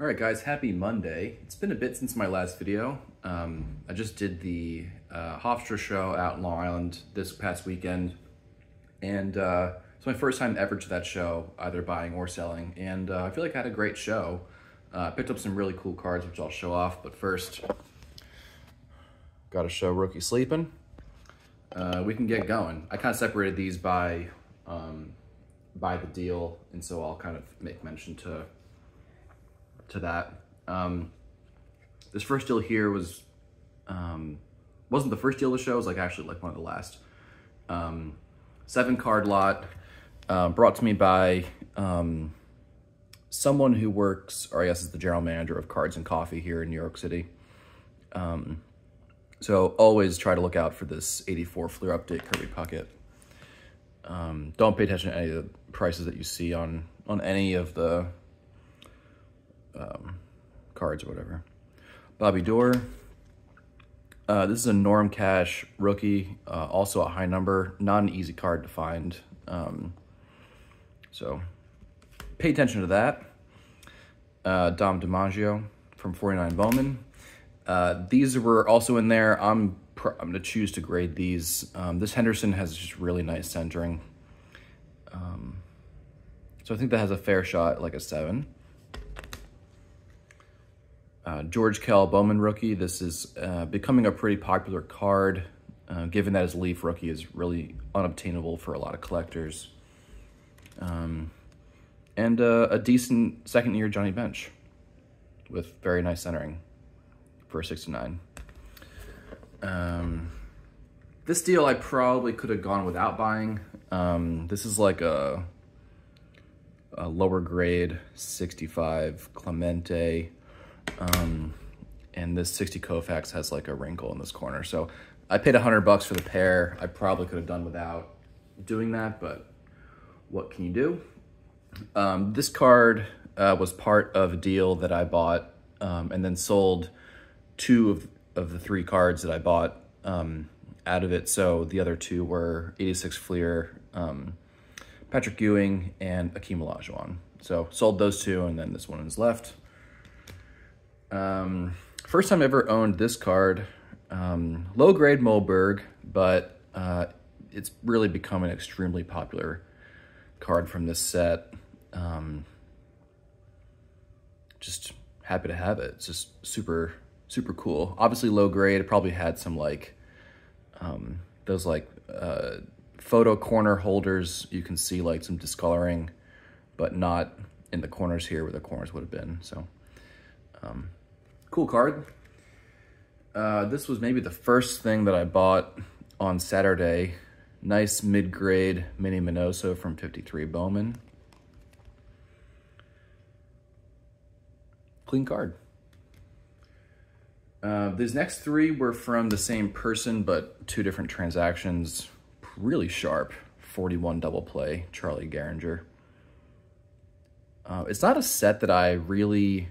All right, guys, happy Monday. It's been a bit since my last video. Um, I just did the uh, Hofstra show out in Long Island this past weekend. And uh, it's my first time ever to that show, either buying or selling. And uh, I feel like I had a great show. Uh, picked up some really cool cards, which I'll show off. But first, got to show Rookie Sleeping. Uh, we can get going. I kind of separated these by um, by the deal, and so I'll kind of make mention to to that. Um, this first deal here was um, wasn't the first deal of the show. It was like actually like one of the last. Um, seven card lot uh, brought to me by um, someone who works, or I guess is the general manager of Cards and Coffee here in New York City. Um, so always try to look out for this 84 Fleer Update Kirby Puckett. Um, don't pay attention to any of the prices that you see on, on any of the um, cards or whatever. Bobby Doerr. Uh, this is a Norm Cash rookie, uh, also a high number, not an easy card to find. Um, so pay attention to that. Uh, Dom DiMaggio from 49 Bowman. Uh, these were also in there. I'm I'm going to choose to grade these. Um, this Henderson has just really nice centering. Um, so I think that has a fair shot, like a 7. Uh, George Kell Bowman rookie. This is uh, becoming a pretty popular card, uh, given that his Leaf rookie is really unobtainable for a lot of collectors. Um, and uh, a decent second year Johnny Bench with very nice centering for a 69. Um, this deal I probably could have gone without buying. Um, this is like a, a lower grade 65 Clemente. Um, and this 60 Koufax has like a wrinkle in this corner. So I paid 100 bucks for the pair. I probably could have done without doing that, but what can you do? Um, this card uh, was part of a deal that I bought um, and then sold two of, of the three cards that I bought um, out of it. So the other two were 86 Fleer, um, Patrick Ewing, and Akeem Olajuwon. So sold those two, and then this one is left. Um, first time I ever owned this card. Um, low grade Moberg, but uh, it's really become an extremely popular card from this set. Um, just happy to have it. It's just super, super cool. Obviously low grade. It probably had some like um, those like uh, photo corner holders. You can see like some discoloring, but not in the corners here where the corners would have been. So um, cool card. Uh, this was maybe the first thing that I bought on Saturday. Nice mid-grade Minnie Minoso from 53 Bowman. Clean card. Uh, these next three were from the same person, but two different transactions. Really sharp. 41 double play, Charlie Gehringer. Uh, it's not a set that I really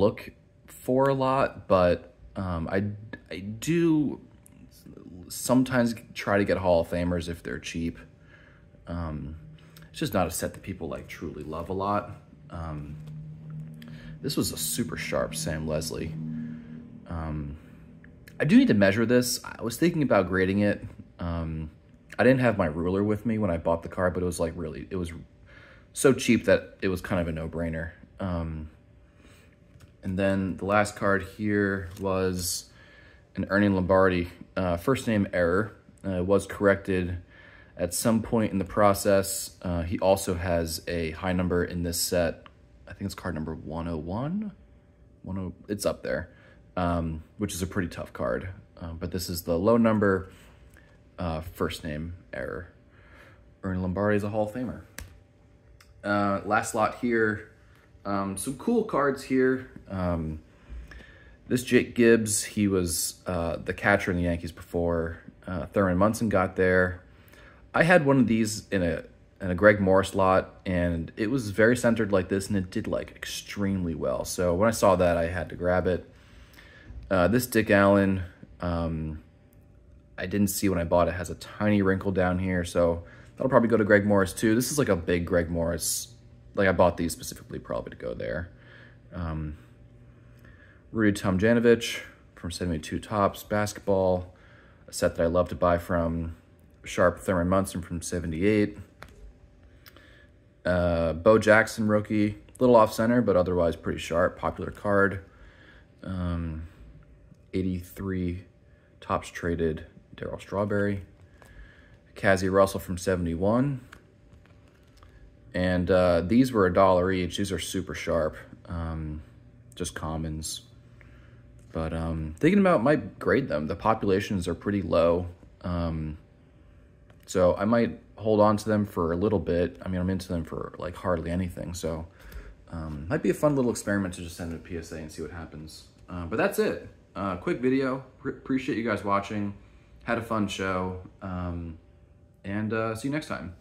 look for a lot, but um, I, I do sometimes try to get Hall of Famers if they're cheap. Um, it's just not a set that people like truly love a lot. Um, this was a super sharp Sam Leslie. Um, I do need to measure this. I was thinking about grading it. Um, I didn't have my ruler with me when I bought the car, but it was like really, it was so cheap that it was kind of a no-brainer. Um, and then the last card here was an Ernie Lombardi. Uh, first name error uh, was corrected at some point in the process. Uh, he also has a high number in this set I think it's card number 101. 10, it's up there, um, which is a pretty tough card. Um, but this is the low number, uh, first name error. Ernie Lombardi is a Hall of Famer. Uh, last lot here, um, some cool cards here. Um, this Jake Gibbs, he was uh, the catcher in the Yankees before uh, Thurman Munson got there. I had one of these in a and a Greg Morris lot, and it was very centered like this, and it did like extremely well. So when I saw that, I had to grab it. Uh, this Dick Allen, um, I didn't see when I bought it, has a tiny wrinkle down here, so that'll probably go to Greg Morris too. This is like a big Greg Morris like I bought these specifically probably to go there. Um, Rudy Tomjanovich from 72 Topps Basketball, a set that I love to buy from Sharp Thurman Munson from 78. Uh, Bo Jackson rookie, little off center, but otherwise pretty sharp, popular card. Um, 83 Topps traded Darryl Strawberry. Cazzie Russell from 71. And uh, these were a dollar each. These are super sharp, um, just commons. But um, thinking about might grade them. The populations are pretty low. Um, so I might hold on to them for a little bit. I mean, I'm into them for like hardly anything. So um, might be a fun little experiment to just send a PSA and see what happens. Uh, but that's it. Uh, quick video. Pre- appreciate you guys watching. Had a fun show. Um, and uh, see you next time.